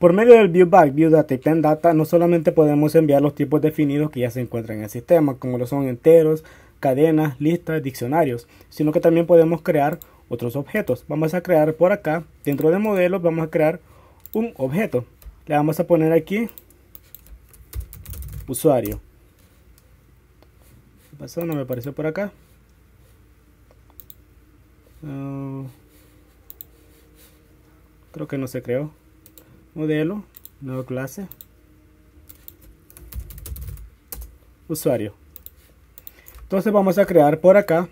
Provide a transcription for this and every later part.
Por medio del ViewBack, ViewData y PenData no solamente podemos enviar los tipos definidos que ya se encuentran en el sistema, como lo son enteros, cadenas, listas, diccionarios, sino que también podemos crear otros objetos. Vamos a crear por acá, dentro de modelos, vamos a crear un objeto. Le vamos a poner aquí usuario. ¿Qué pasó? No me apareció por acá. Creo que no se creó. Modelo, nueva clase. Usuario. Entonces vamos a crear por acá.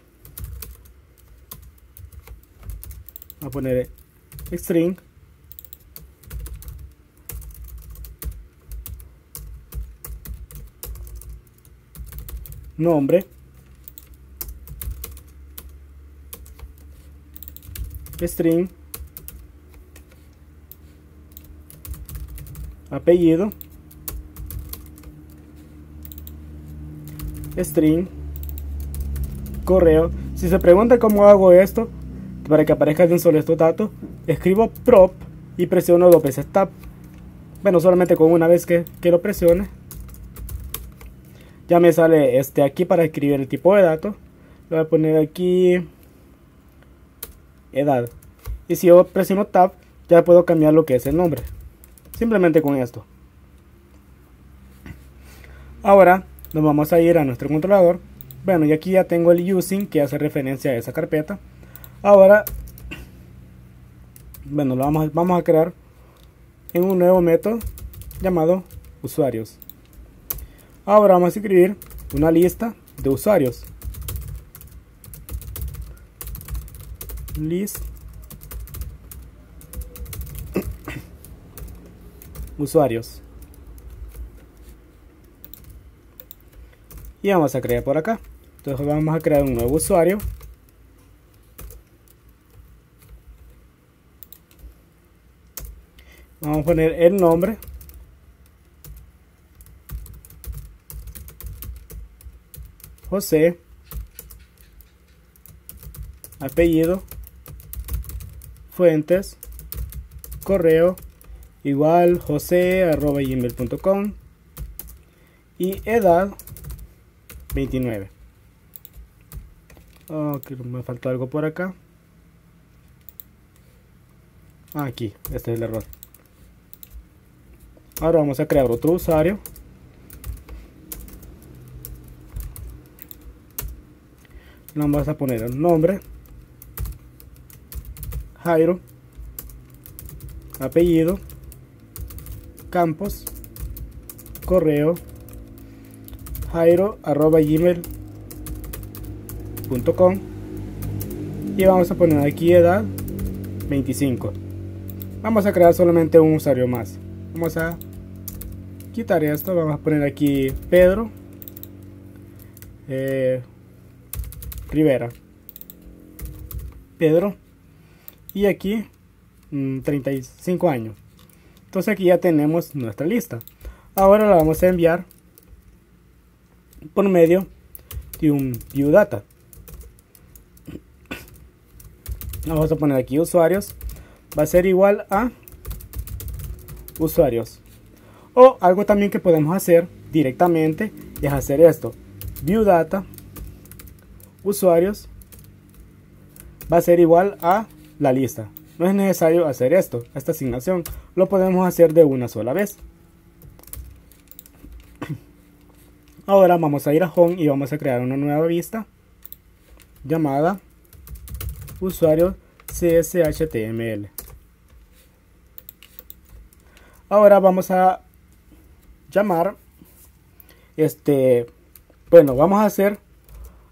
a poner string nombre string apellido. String. Correo. Si se pregunta cómo hago esto para que aparezca de un solo estos datos escribo prop y presiono dos veces tab bueno solamente con una vez que, que lo presione. Ya me sale este aquí para escribir el tipo de datos. Voy a poner aquí edad. Y si yo presiono tab ya puedo cambiar lo que es el nombre simplemente con esto. Ahora nos vamos a ir a nuestro controlador. Bueno y aquí ya tengo el using que hace referencia a esa carpeta. Ahora bueno lo vamos, vamos a crear en un nuevo método llamado usuarios. Ahora vamos a escribir una lista de usuarios. List usuarios. Y vamos a crear por acá. Entonces vamos a crear un nuevo usuario. Vamos a poner el nombre. José. Apellido. Fuentes. Correo igual josé arroba gmail.com y edad 29 oh, me faltó algo por acá. Ah, aquí este es el error. Ahora vamos a crear otro usuario. Vamos a poner el nombre. Jairo. Apellido campos correo jairo arroba gmail.com y vamos a poner aquí edad 25 vamos a crear solamente un usuario más. Vamos a quitar esto vamos a poner aquí Pedro eh, Rivera. Pedro. Y aquí 35 mm, años entonces aquí ya tenemos nuestra lista. Ahora la vamos a enviar por medio de un view data. Vamos a poner aquí usuarios. Va a ser igual a usuarios. O algo también que podemos hacer directamente es hacer esto. View data usuarios va a ser igual a la lista no es necesario hacer esto esta asignación lo podemos hacer de una sola vez. Ahora vamos a ir a home y vamos a crear una nueva vista llamada usuario cshtml ahora vamos a llamar este bueno vamos a hacer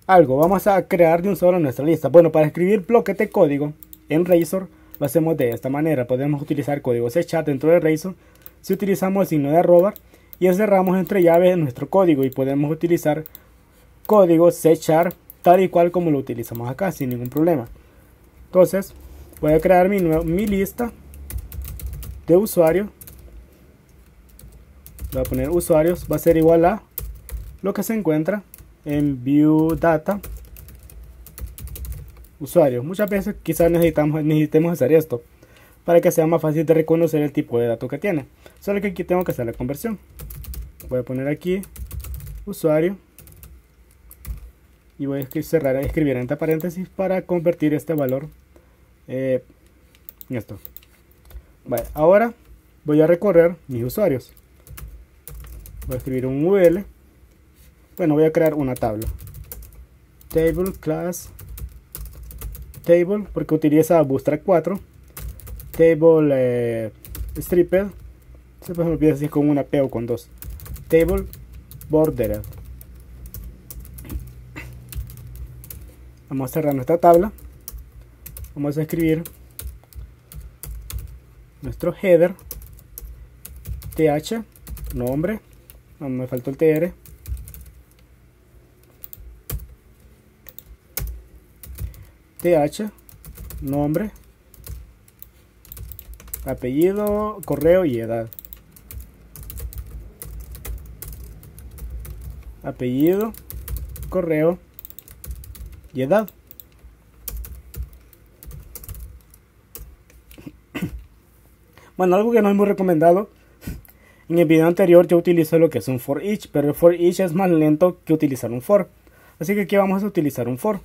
algo vamos a crear de un solo nuestra lista. Bueno para escribir bloques de código en Razor lo hacemos de esta manera. Podemos utilizar código chat dentro de Razor si utilizamos el signo de arroba y encerramos entre llaves nuestro código y podemos utilizar código char tal y cual como lo utilizamos acá sin ningún problema. Entonces voy a crear mi, mi lista de usuarios voy a poner usuarios. Va a ser igual a lo que se encuentra en view data usuarios muchas veces quizás necesitamos necesitemos hacer esto para que sea más fácil de reconocer el tipo de dato que tiene. Solo que aquí tengo que hacer la conversión. Voy a poner aquí usuario y voy a cerrar escribir entre paréntesis para convertir este valor eh, en esto. Vale, ahora voy a recorrer mis usuarios. Voy a escribir un UL. Bueno, voy a crear una tabla. Table class table porque utiliza Bootstrap 4. Table eh, stripped. Se me olvida con una P o con dos. Table bordered. Vamos a cerrar nuestra tabla. Vamos a escribir nuestro header. TH, nombre. No me faltó el TR. TH, nombre, apellido, correo y edad. Apellido, correo y edad. Bueno, algo que no es muy recomendado. En el video anterior yo utilicé lo que es un for each, pero el for each es más lento que utilizar un for. Así que aquí vamos a utilizar un for.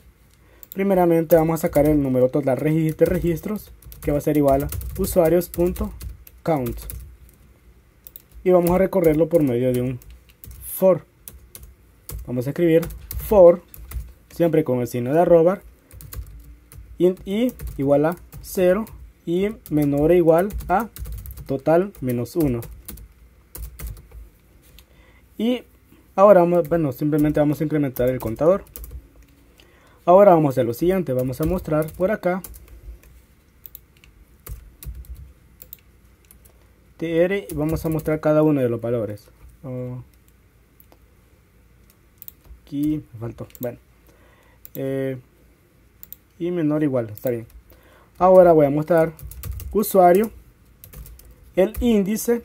Primeramente vamos a sacar el número total de registros, que va a ser igual a usuarios.count. Y vamos a recorrerlo por medio de un for. Vamos a escribir for siempre con el signo de arroba int i igual a 0 y menor o igual a total menos 1 y ahora bueno simplemente vamos a incrementar el contador ahora vamos a lo siguiente vamos a mostrar por acá tr y vamos a mostrar cada uno de los valores aquí me faltó bueno eh, y menor igual, está bien. Ahora voy a mostrar usuario, el índice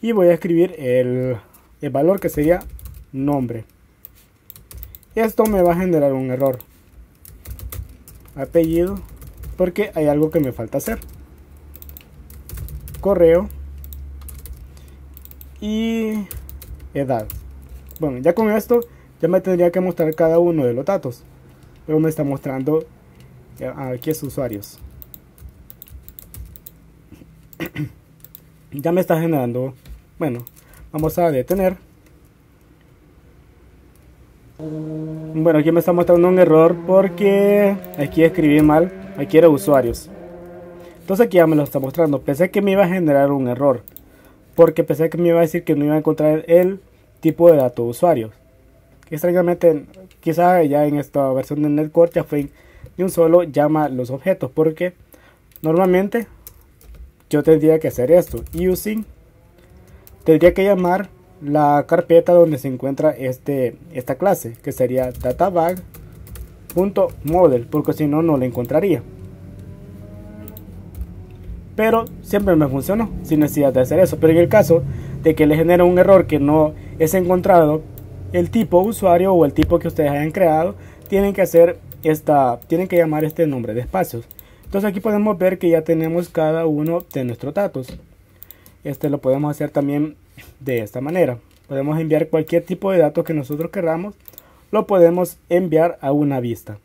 y voy a escribir el, el valor que sería nombre. Esto me va a generar un error. Apellido, porque hay algo que me falta hacer. Correo y edad. Bueno, ya con esto ya me tendría que mostrar cada uno de los datos pero me está mostrando aquí es usuarios ya me está generando bueno vamos a detener bueno aquí me está mostrando un error porque aquí escribí mal. Aquí era usuarios. Entonces aquí ya me lo está mostrando. Pensé que me iba a generar un error porque pensé que me iba a decir que no iba a encontrar el tipo de dato usuarios extrañamente quizá ya en esta versión de Netcore ya fue de un solo llama los objetos porque normalmente yo tendría que hacer esto. Using tendría que llamar la carpeta donde se encuentra este esta clase que sería databag.model porque si no no la encontraría. Pero siempre me funcionó sin necesidad de hacer eso. Pero en el caso de que le genera un error que no es encontrado el tipo usuario o el tipo que ustedes hayan creado tienen que hacer esta tienen que llamar este nombre de espacios. Entonces aquí podemos ver que ya tenemos cada uno de nuestros datos. Este lo podemos hacer también de esta manera. Podemos enviar cualquier tipo de datos que nosotros queramos lo podemos enviar a una vista